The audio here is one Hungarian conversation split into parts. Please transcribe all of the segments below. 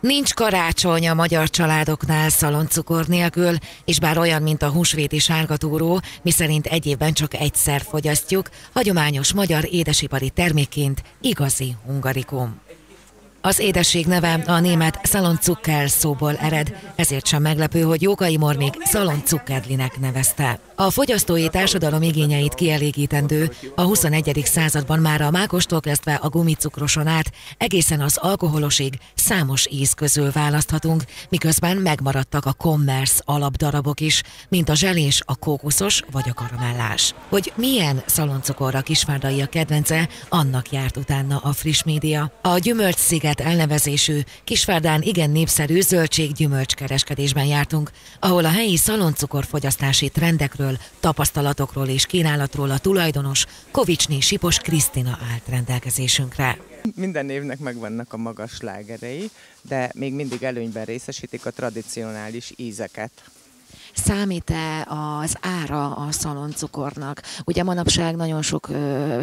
Nincs karácsony a magyar családoknál szaloncukor nélkül, és bár olyan, mint a húsvéti sárgatúró, miszerint egy évben csak egyszer fogyasztjuk, hagyományos magyar édesipari termékként igazi hungarikum. Az édesség neve a német Szaloncukker szóból ered, ezért sem meglepő, hogy Jókai Mor még Szaloncukkerlinek nevezte. A fogyasztói társadalom igényeit kielégítendő a 21. században már a mákostól kezdve a gumicukroson át egészen az alkoholosig számos íz közül választhatunk, miközben megmaradtak a commerce alapdarabok is, mint a zselés, a kókuszos vagy a karamellás. Hogy milyen szaloncukorra kisvárdai a kedvence, annak járt utána a friss média. A gyümölcssziget elnevezésű Kisvárdán igen népszerű zöldség-gyümölcskereskedésben jártunk, ahol a helyi szaloncukorfogyasztási trendekről, tapasztalatokról és kínálatról a tulajdonos Kovicsné Sipos Krisztina állt rendelkezésünkre. Minden évnek megvannak a magas lágerei, de még mindig előnyben részesítik a tradicionális ízeket. Számít-e az ára a szaloncukornak? Ugye manapság nagyon sok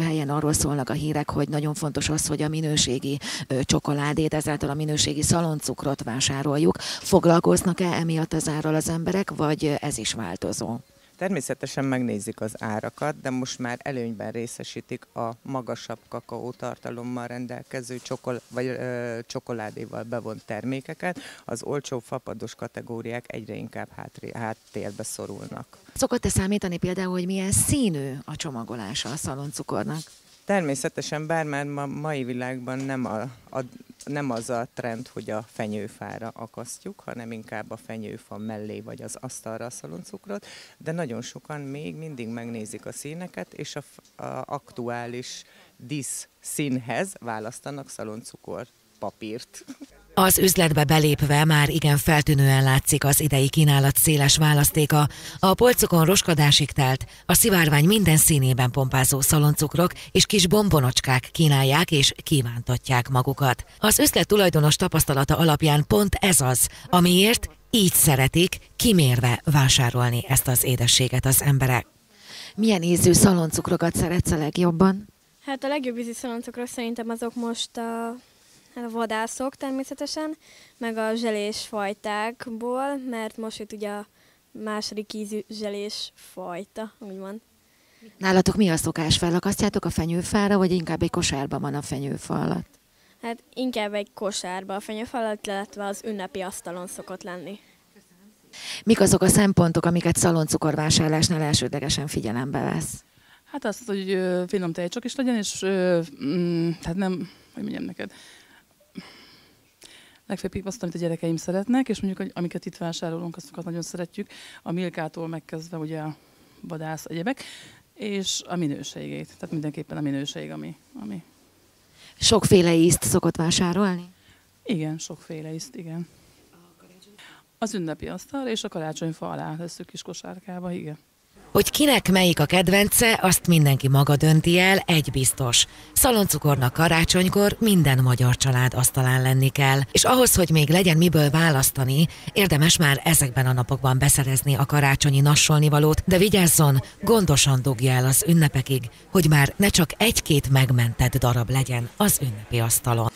helyen arról szólnak a hírek, hogy nagyon fontos az, hogy a minőségi csokoládét, ezáltal a minőségi szaloncukrot vásároljuk. Foglalkoznak-e emiatt az árral az emberek, vagy ez is változó? Természetesen megnézik az árakat, de most már előnyben részesítik a magasabb kakaótartalommal rendelkező csokol, vagy, ö, csokoládéval bevont termékeket. Az olcsó fapados kategóriák egyre inkább hátré, háttérbe szorulnak. Szokott-e számítani például, hogy milyen színű a csomagolása a szaloncukornak? Természetesen, bár már ma mai világban nem, a, a, nem az a trend, hogy a fenyőfára akasztjuk, hanem inkább a fenyőfa mellé vagy az asztalra a szaloncukrot, de nagyon sokan még mindig megnézik a színeket, és a, a aktuális disz színhez választanak szaloncukor papírt. Az üzletbe belépve már igen feltűnően látszik az idei kínálat széles választéka. A polcokon roskadásig telt, a szivárvány minden színében pompázó szaloncukrok és kis bombonocskák kínálják és kívántatják magukat. Az üzlet tulajdonos tapasztalata alapján pont ez az, amiért így szeretik kimérve vásárolni ezt az édességet az emberek. Milyen ízű szaloncukrokat szeretsz a legjobban? Hát a legjobb ízű szaloncukrok szerintem azok most a Hát a vadászok természetesen, meg a zselés fajtákból, mert most itt ugye a második ízű zselés fajta, úgymond. Nálatok mi a szokás? Felakasztjátok a fenyőfára, vagy inkább egy kosárban van a fenyőfa alatt? Hát inkább egy kosárba a fenyőfa alatt, illetve az ünnepi asztalon szokott lenni. Mik azok a szempontok, amiket szaloncukorvásárlásnál elsődlegesen figyelembe vesz? Hát azt, hogy finom tejcsok is legyen, és mm, hát nem, hogy mondjam neked, legfőbb azt, amit a gyerekeim szeretnek, és mondjuk, amiket itt vásárolunk, azokat nagyon szeretjük, a milkától megkezdve ugye a vadász egyebek, és a minőségét. Tehát mindenképpen a minőség, ami, ami... Sokféle ízt szokott vásárolni? Igen, sokféle ízt, igen. Az ünnepi asztal és a karácsonyfa alá tesszük kis kosárkába, igen. Hogy kinek melyik a kedvence, azt mindenki maga dönti el, egy biztos. Szaloncukornak karácsonykor minden magyar család asztalán lenni kell, és ahhoz, hogy még legyen miből választani, érdemes már ezekben a napokban beszerezni a karácsonyi nassolnivalót, de vigyázzon, gondosan dugja el az ünnepekig, hogy már ne csak egy-két megmentett darab legyen az ünnepi asztalon.